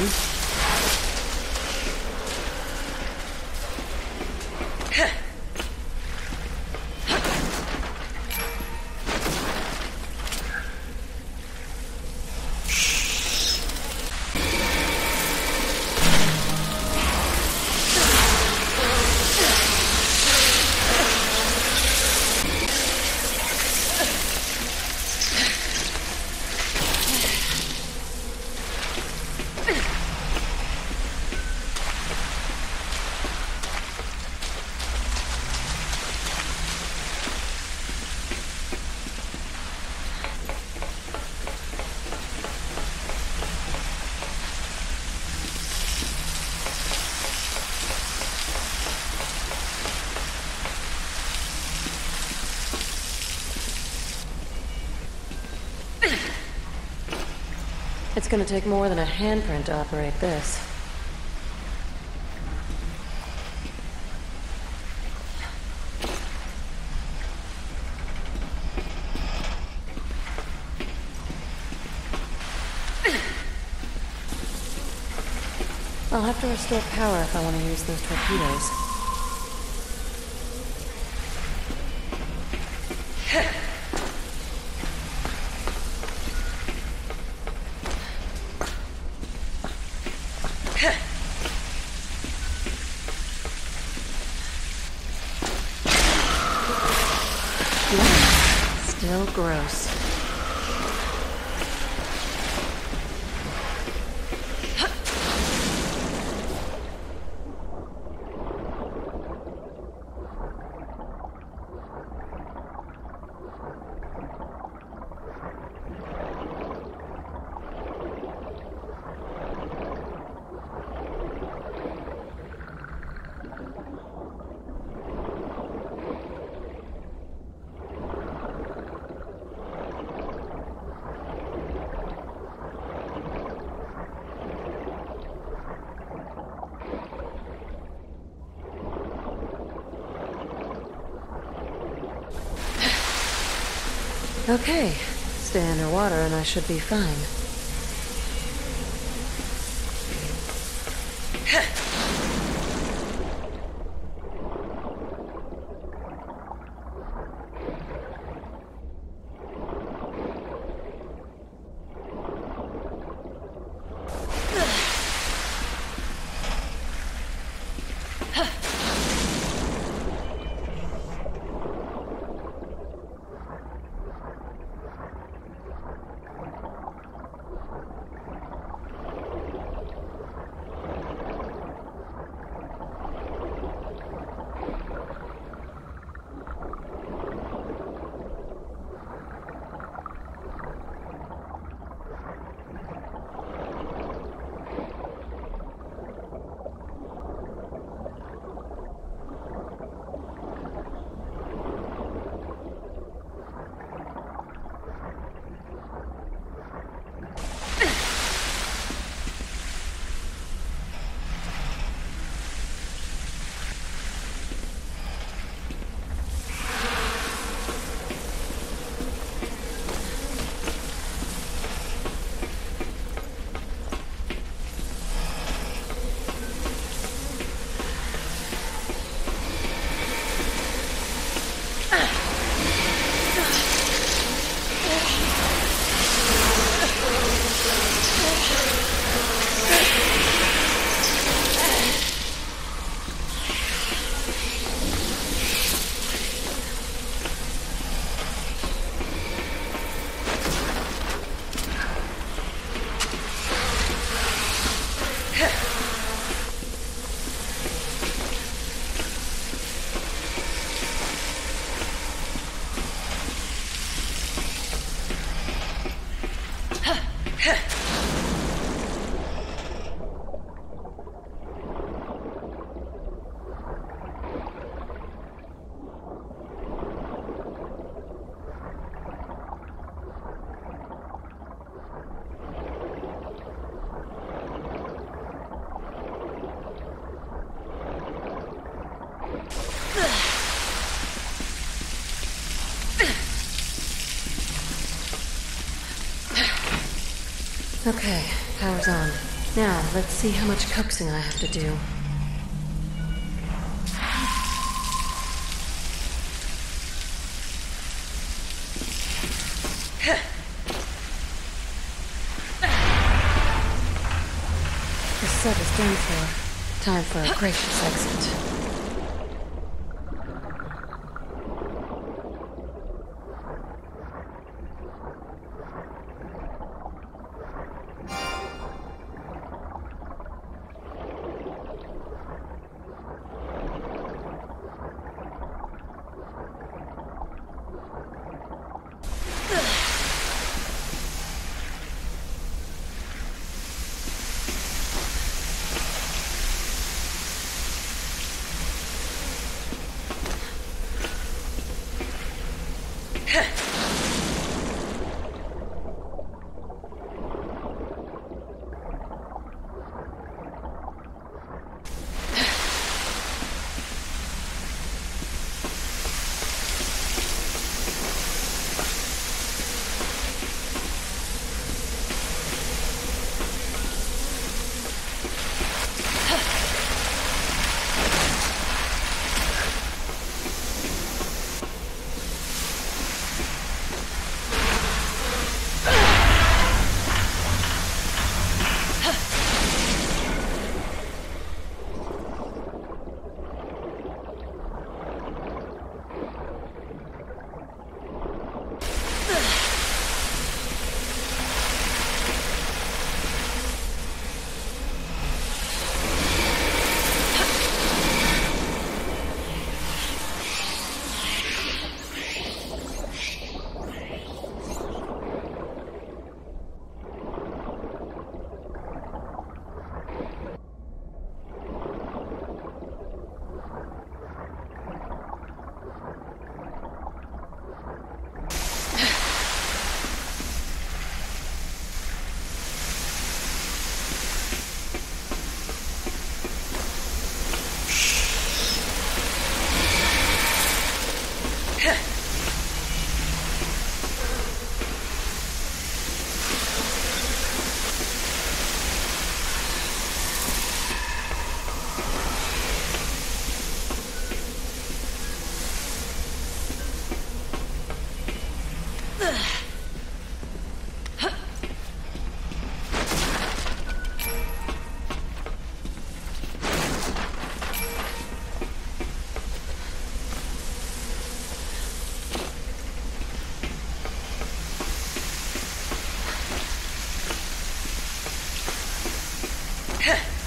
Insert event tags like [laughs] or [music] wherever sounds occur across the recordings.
one. Gonna take more than a handprint to operate this. I'll have to restore power if I want to use those torpedoes. Gross. Okay, stay underwater and I should be fine. Huh. Okay, power's on. Now, let's see how much coaxing I have to do. The set is done for. Time for a gracious exit. Huh.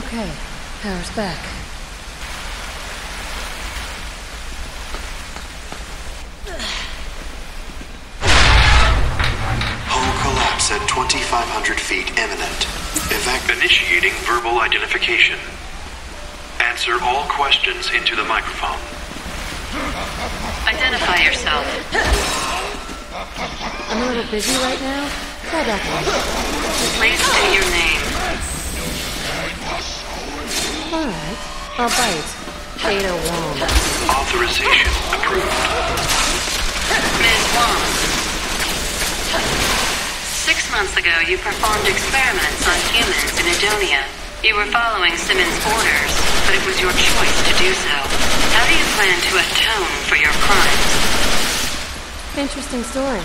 Okay, power's back. Hull collapse at 2,500 feet imminent. Evac- Initiating verbal identification. Answer all questions into the microphone. Identify yourself. I'm a little busy right now. Try back later. Please state your name. Alright. I'll bite. Ada Wong. Authorization approved. Ms. Wong. Six months ago, you performed experiments on humans in Edonia. You were following Simmons' orders, but it was your choice to do so. How do you plan to atone for your crimes? Interesting story.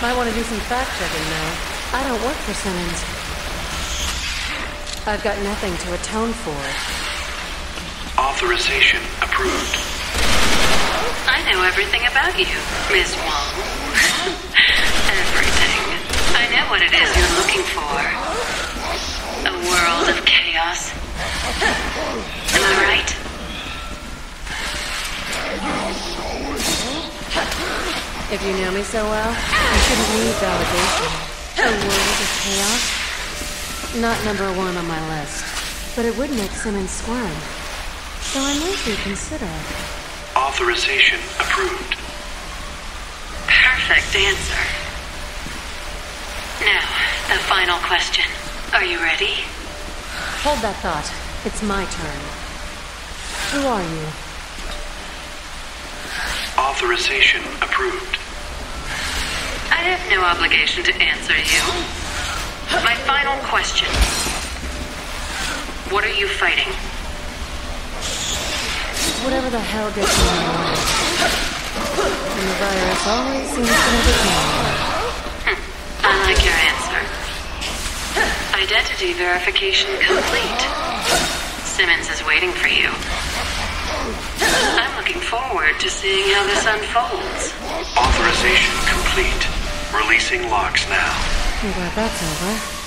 Might want to do some fact checking now. I don't work for Simmons. I've got nothing to atone for. Authorization approved. I know everything about you, Ms. Wong. [laughs] everything. I know what it is you're looking for. A world of chaos. Am I right? If you know me so well, you shouldn't need validation. A world of chaos? Not number one on my list. But it would make Simmons squirm. So I might reconsider. Authorization approved. Perfect answer. Now, the final question. Are you ready? Hold that thought. It's my turn. Who are you? Authorization approved. I have no obligation to answer you. My final question. What are you fighting? Whatever the hell gets in my way. And the virus always seems to entertain me. Hmm. I like your answer. Identity verification complete. Simmons is waiting for you. I'm looking forward to seeing how this unfolds. Authorization complete. Releasing locks now. 我打他。